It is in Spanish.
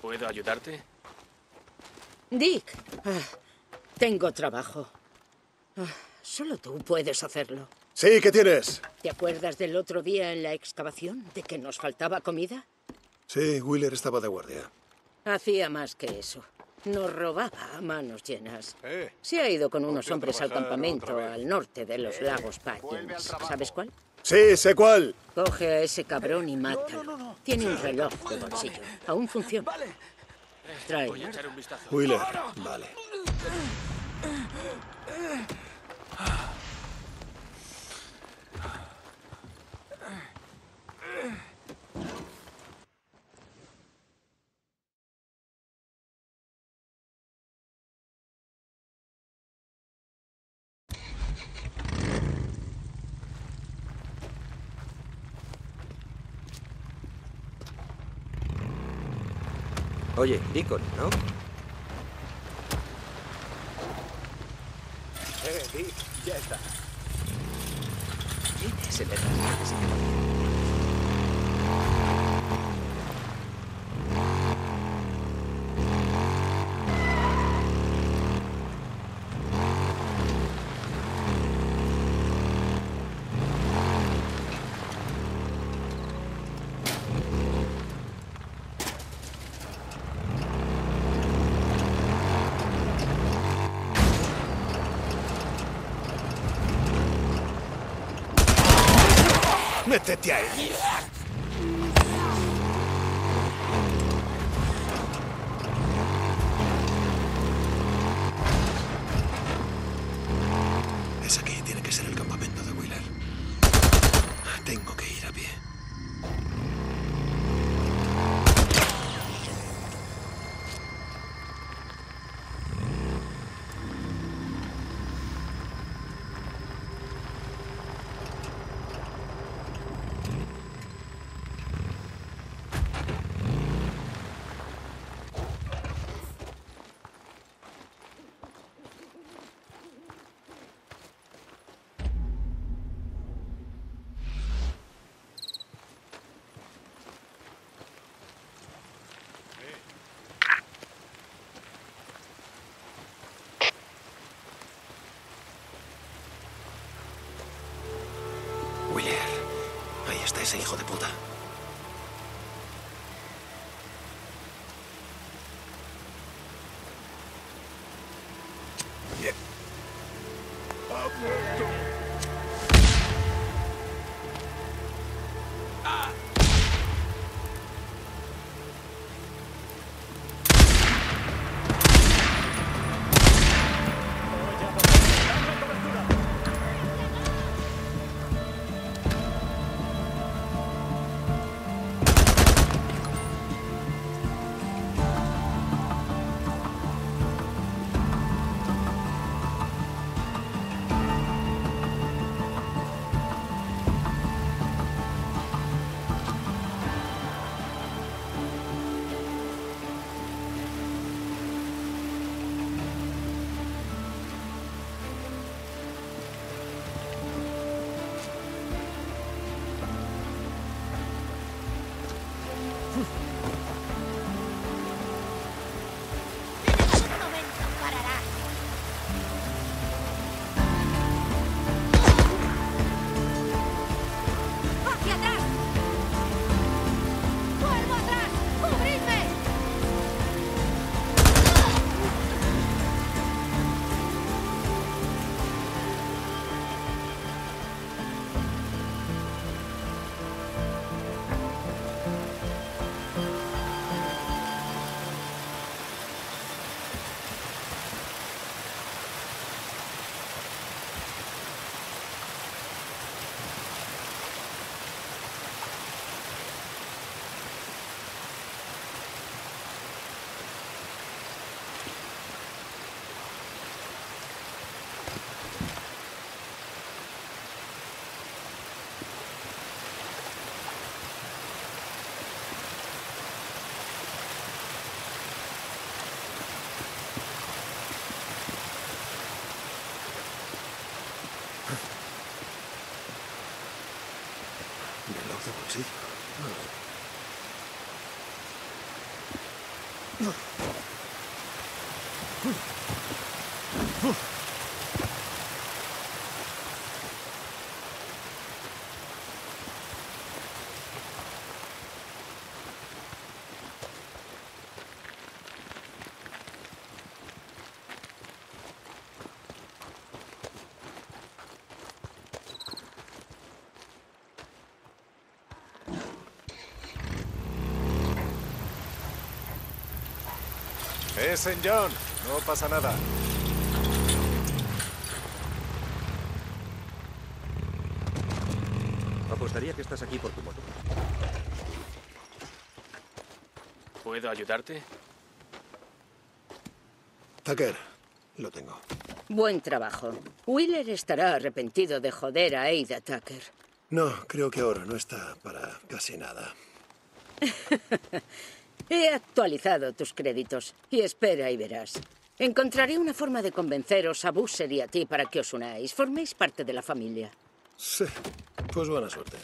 ¿Puedo ayudarte? Dick, ah, tengo trabajo. Ah, solo tú puedes hacerlo. Sí, ¿qué tienes? ¿Te acuerdas del otro día en la excavación de que nos faltaba comida? Sí, Wheeler estaba de guardia. Hacía más que eso. Nos robaba a manos llenas. Eh, Se ha ido con unos hombres al campamento al norte de los lagos al Pagins. trabajo. ¿Sabes cuál? Sí, sé cuál. Coge a ese cabrón y mátalo. Tiene un reloj de bolsillo. Aún funciona. Voy a Tráelo. echar un vistazo. Wheeler, vale. Oye, Deacon, ¿no? Eh, Dick, ya está. ¿Quién es el que Métete ahí. Es Ese hijo de puta. Melodie. Mm. Es en John. No pasa nada. Apostaría que estás aquí por tu moto. ¿Puedo ayudarte? Tucker, lo tengo. Buen trabajo. Wheeler estará arrepentido de joder a Ada Tucker. No, creo que ahora no está para casi nada. He actualizado tus créditos. Y espera y verás. Encontraré una forma de convenceros a Busser y a ti para que os unáis. Forméis parte de la familia. Sí, pues buena suerte.